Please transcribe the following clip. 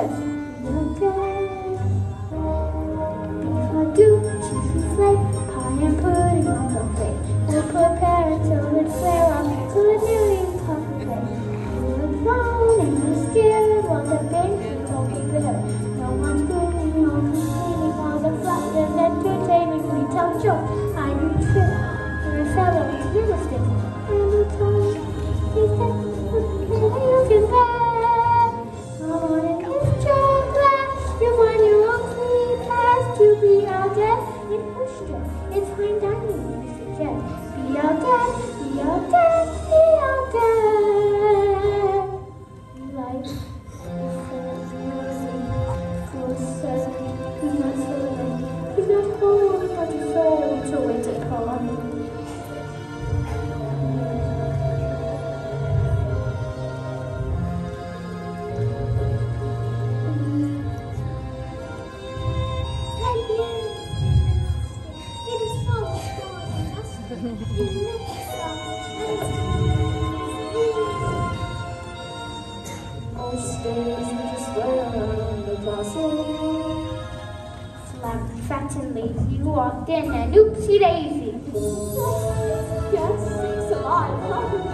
questions. death in Pushta, in Be all dead. be all dead. be all dead. Slapped frantically, you walked in and oopsie daisy. Yes, she's alive.